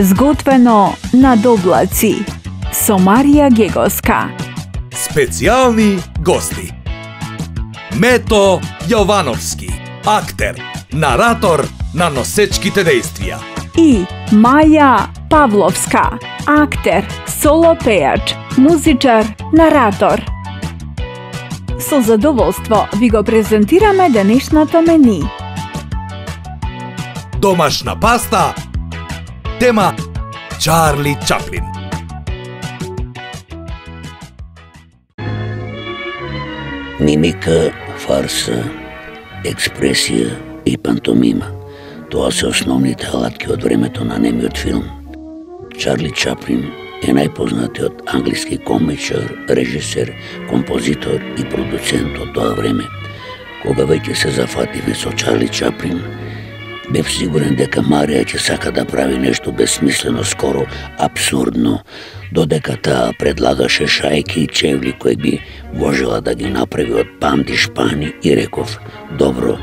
Сготвено на доблаци со Марија Гегоска. Специјални гости. Мето Јовановски, актер, наратор на носечките дејствија. И Маја Павловска, актер, соло пејач, музичар, наратор. Со задоволство ви го презентираме денешното мени. Домашна паста. Тема Чарли Чаплин. Мимика, фарса, експресија и пантомима. Тоа се основните алатки од времето на немиот филм. Чарли Чаплин е најпознатиот англиски комичар, режисер, композитор и продуцент од тоа време. Кога веќе се зафативе со Чарли Чаплин, бев сигурен дека Марија ќе сака да прави нешто безсмислено, скоро абсурдно, додека таа предлагаше шајки и чевли кои би можела да ги направи од панди шпани и реков, добро,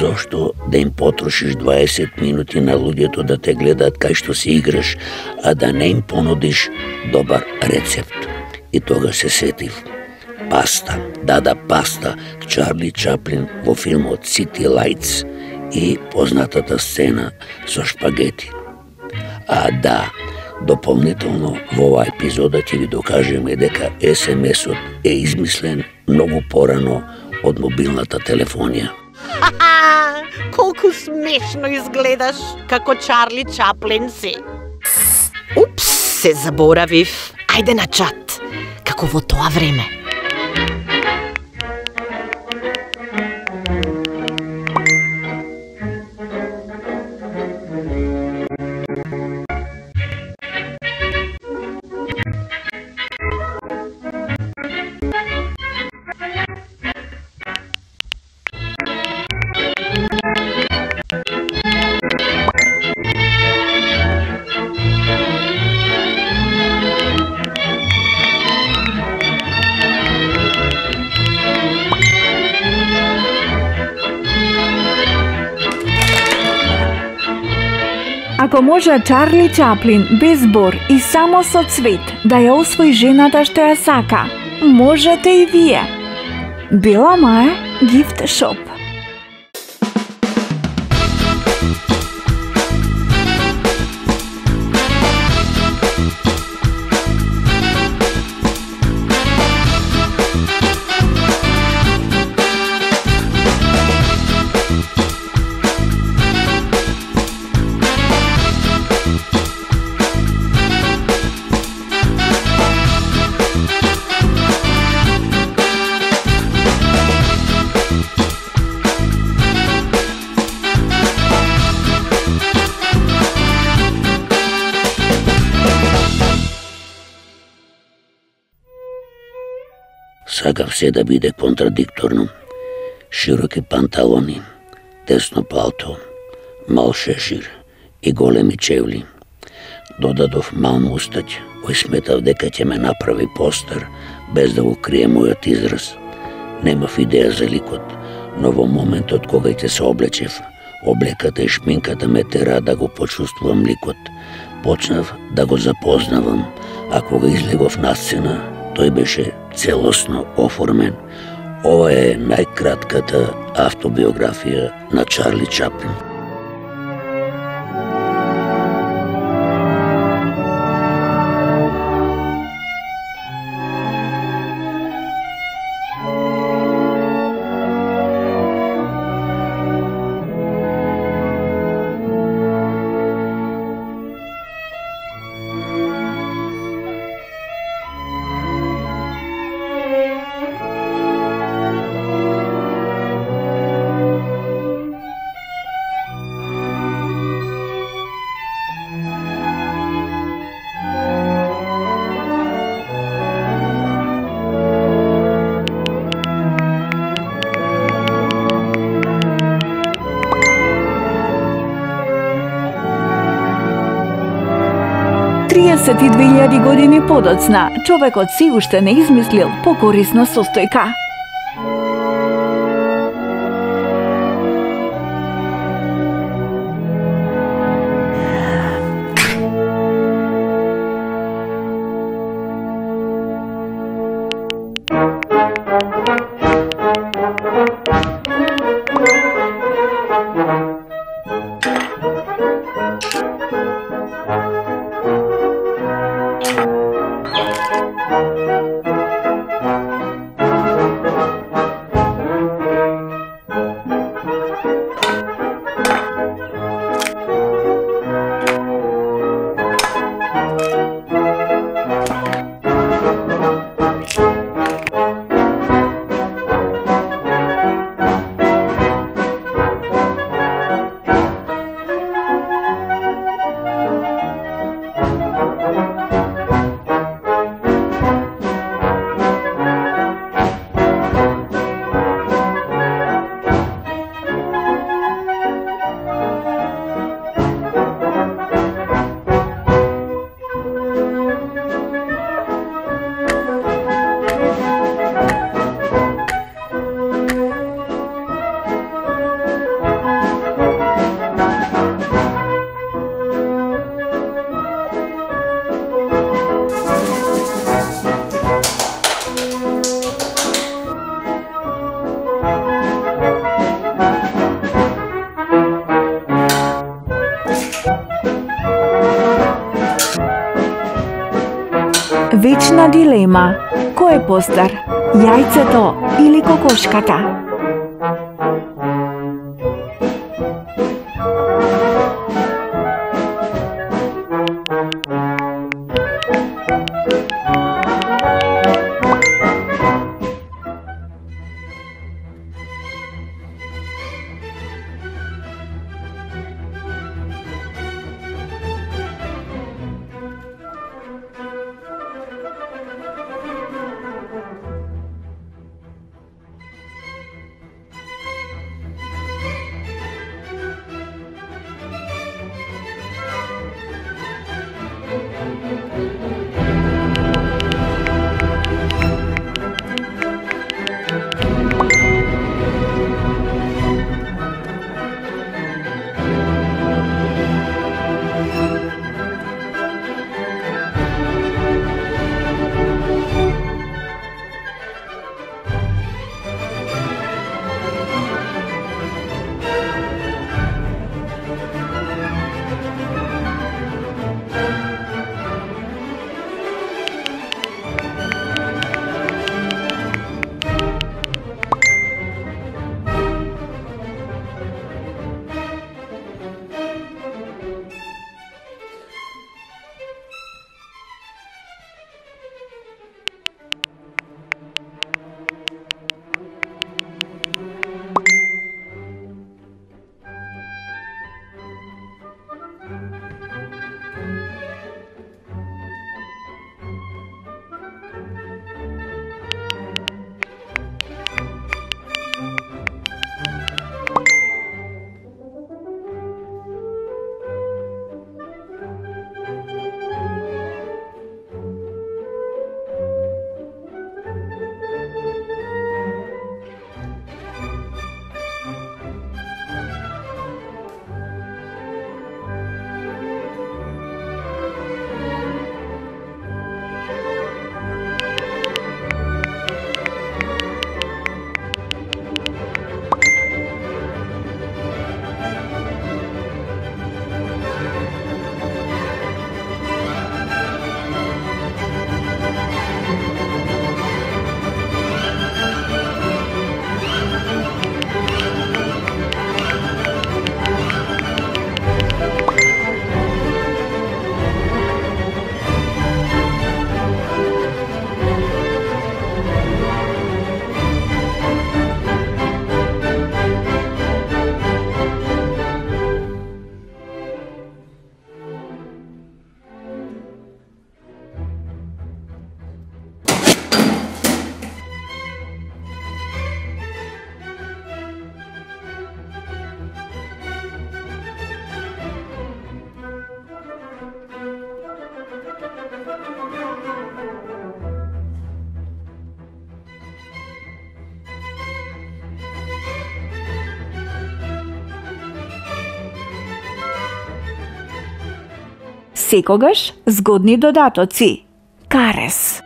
зошто да им потрошиш 20 минути на луѓето да те гледаат кај што си играш, а да не им понудиш добар рецепт. И тога се сетив. Паста, да да паста, Чарли Чаплин во филмот City Lights и познатата сцена со шпагети. А да, Дополнително во оваа епизода ќе ви докажеме дека СМС-от е измислен многу порано од мобилната телефонија. Ха-ха! Колку смешно изгледаш како Чарли Чаплин си. Упс, се заборавив. Ајде на чат. Како во тоа време. Ако може Чарли Чаплин без збор и само со цвет да ја освои жената што ја сака, можете и вие. Била Мае Gift Shop Сакав се да биде контрадикторно. Широки панталони, тесно палто, мал шешир и големи чевли. Додадов мал мустаќ, кој сметав дека ќе ме направи постар, без да го крие мојот израз. Немав идеја за ликот, но во моментот кога ќе се облечев, облеката и шминката ме тера да го почувствувам ликот. Почнав да го запознавам, а кога излегов на сцена, тој беше целосно оформен. Ова е најкратката автобиографија на Чарли Чаплин. Две години подоцна, човекот си уште не измислил покорисна состојка. Дилема. Кој е постар? Јајцето или кокошката? Секогаш згодни додатоци. Карес.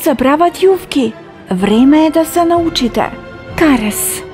Се прават јувки. Време е да се научите. Карес.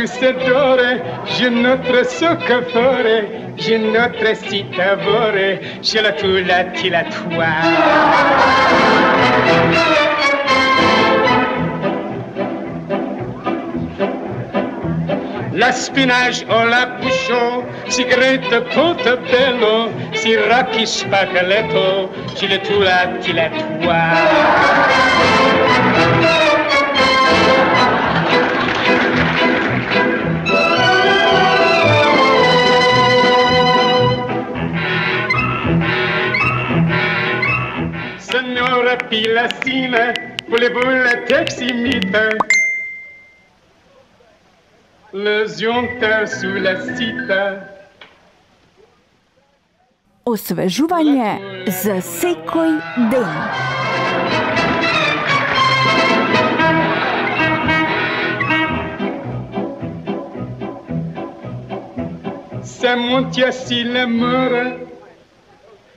juste doré, je notre ce que ferai, je notre si t'avore, je la tout la til à toi. La spinage o la bouchon, si grette pote bello, si raki spacaletto, je le tout la til à toi. pilacine, voulez-vous la Le zionta sous la mort,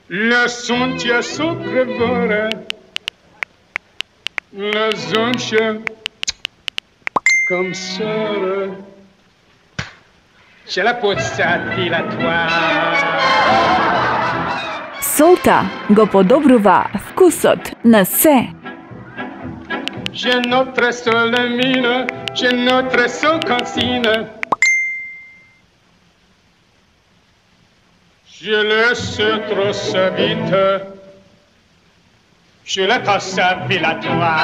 le son. Ne zoent je comme sœur. Ce la possati la tua. Solta go podobruva vkusot na vse. J'ai notre seule mine, j'ai notre seule consigne. Je laisse trop vite. Je le conserve à toi.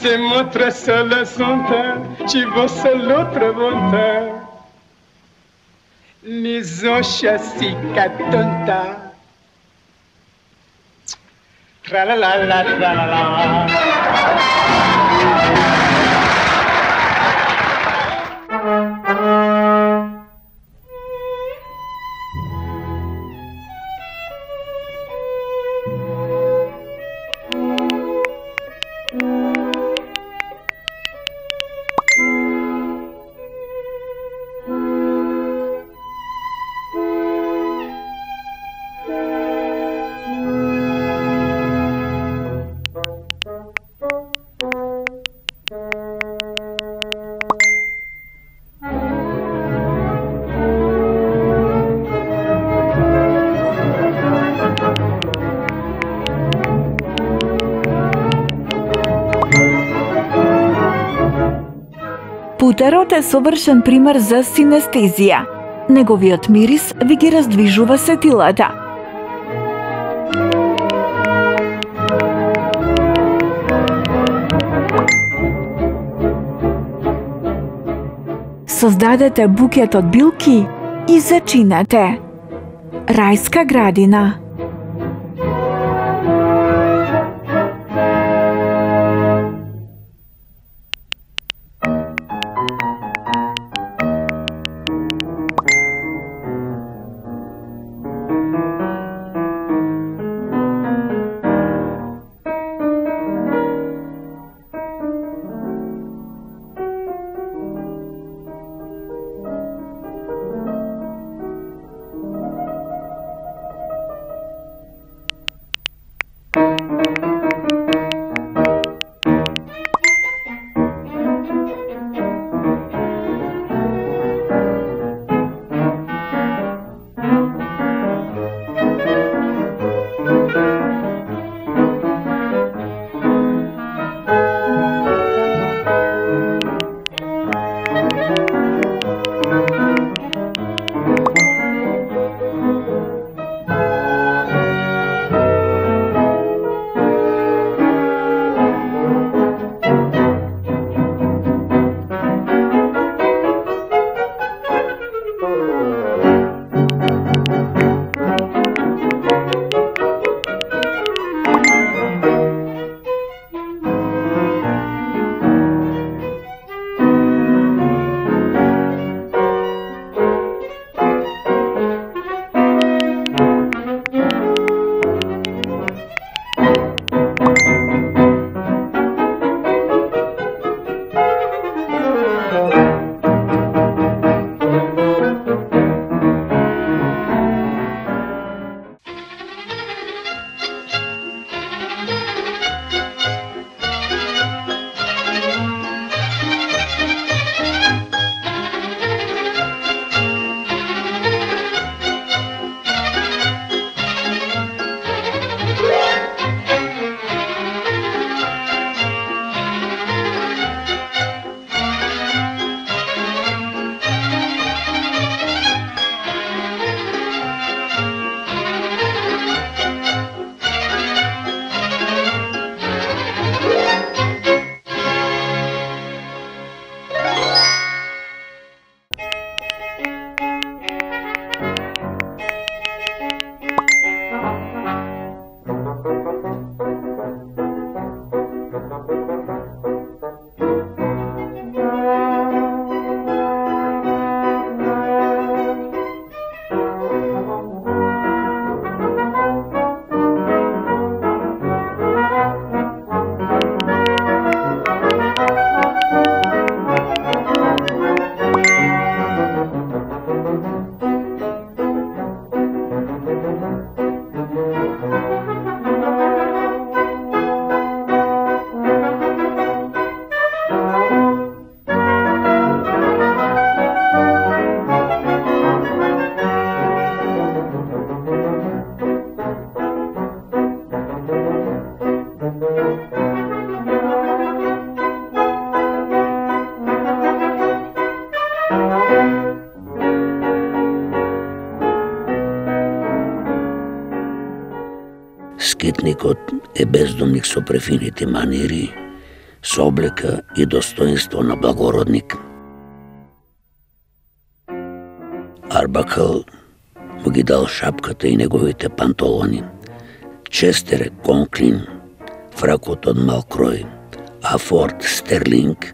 C'est mon très seul à son temps, tu vas seul l'autre bon temps. Les anciens cicatontas. Tra la la la tra la la. Путерот е совршен пример за синестезија. Неговиот мирис ви ги раздвижува сетилата. Создадете букет од билки и зачинете. Рајска градина. Човекот е бездомник со префините манири, со облека и достоинство на благородник. Арбакал му ги дал шапката и неговите пантолони. Честере Конклин, фракот од мал крој, а Форд Стерлинг,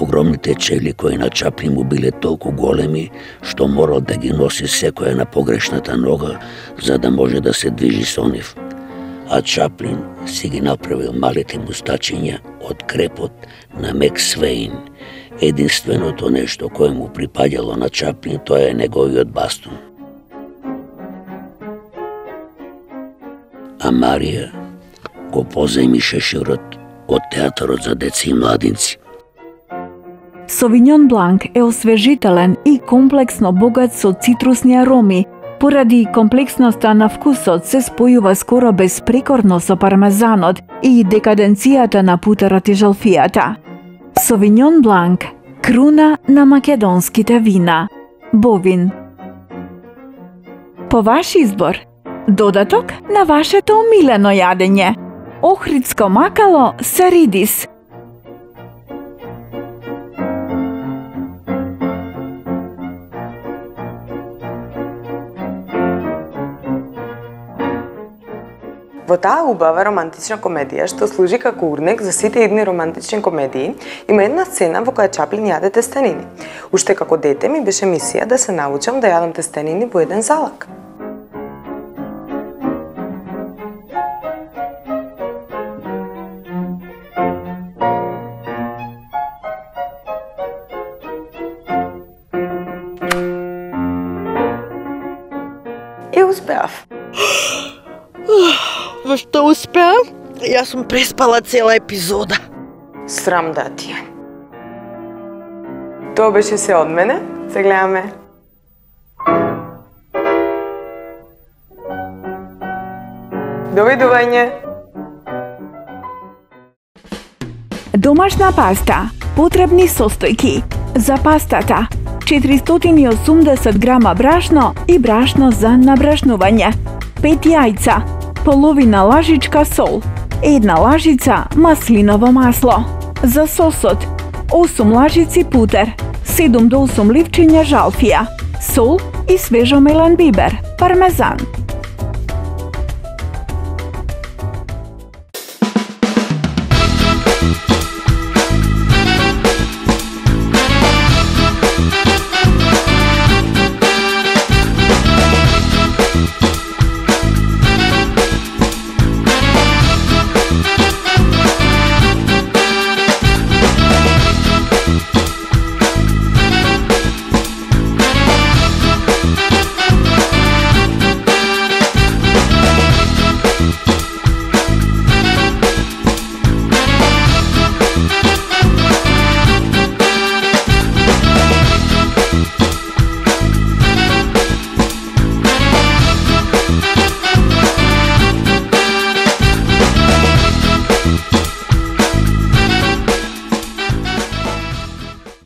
огромните чели кои на Чаплин му биле толку големи, што морал да ги носи секоја на погрешната нога, за да може да се движи со нив. А Чаплин си ги направил малите мустачиња од крепот на Мек Свейн. Единственото нешто кое му припаѓало на Чаплин тоа е неговиот бастун. А Марија го поземи шеширот од театарот за деца и младинци. Совиньон Бланк е освежителен и комплексно богат со цитрусни ароми. Поради комплексноста на вкусот се спојува скоро безпрекорно со пармезанот и декаденцијата на путерот и жалфијата. Совиньон Бланк, круна на македонските вина. Бовин. По ваш избор, додаток на вашето омилено јадење. Охридско макало саридис. Во таа убава романтична комедија, што служи како урнек за сите идни романтични комедии, има една сцена во која Чаплин јаде тестенини. Уште како дете ми беше мисија да се научам да јадам тестенини во еден залак. Сум преспала цела епизода. Срам да ти е. Тоа беше се од мене. Се гледаме. Довидување. Домашна паста. Потребни состојки. За пастата 480 грама брашно и брашно за набрашнување, 5 јајца, половина лажичка сол, една лажица маслиново масло. За сосот 8 лажици путер, 7 до 8 ливчиња жалфија, сол и свежо мелен бибер, пармезан.